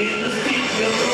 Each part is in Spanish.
in the seat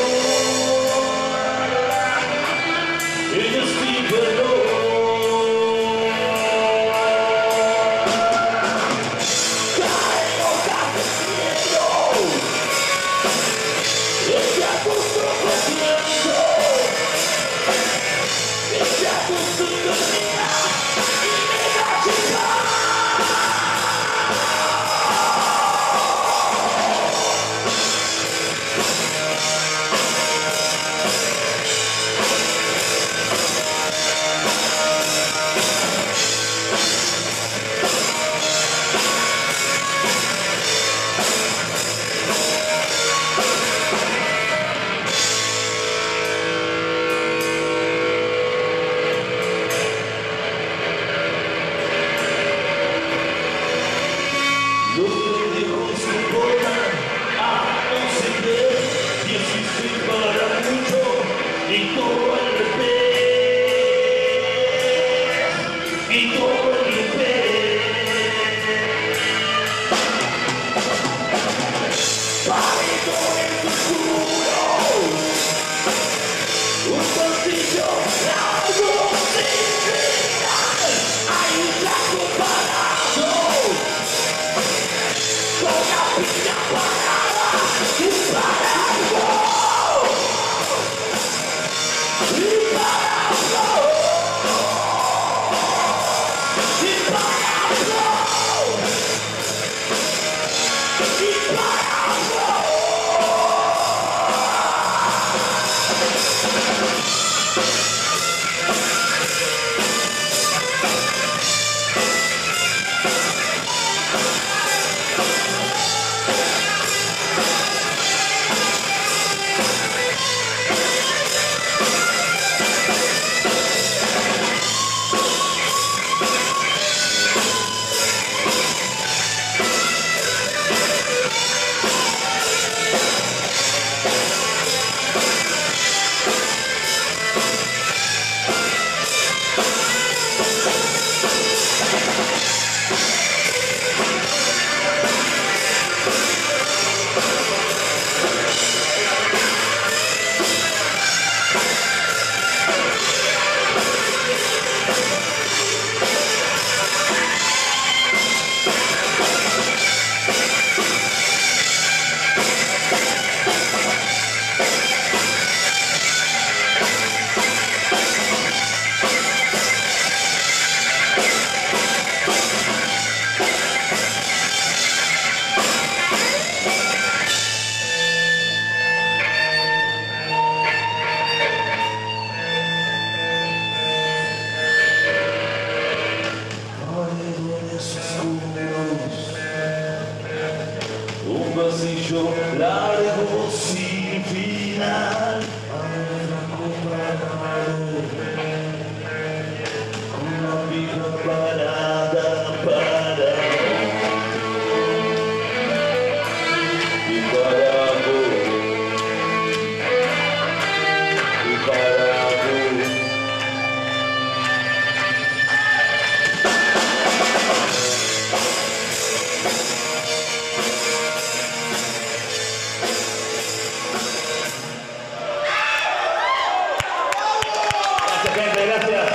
gente, gracias.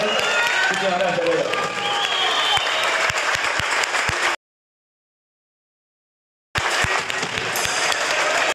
Muchas gracias,